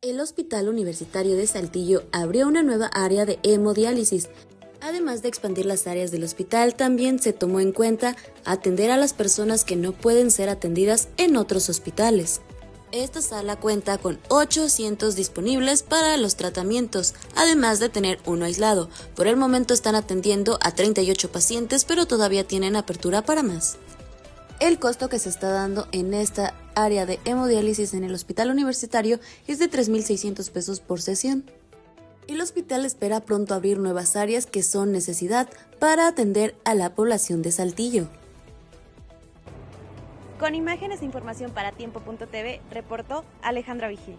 El Hospital Universitario de Saltillo abrió una nueva área de hemodiálisis. Además de expandir las áreas del hospital, también se tomó en cuenta atender a las personas que no pueden ser atendidas en otros hospitales. Esta sala cuenta con 800 disponibles para los tratamientos, además de tener uno aislado. Por el momento están atendiendo a 38 pacientes, pero todavía tienen apertura para más. El costo que se está dando en esta área de hemodiálisis en el hospital universitario es de 3.600 pesos por sesión. El hospital espera pronto abrir nuevas áreas que son necesidad para atender a la población de Saltillo. Con imágenes e información para tiempo.tv, reportó Alejandra Vigil.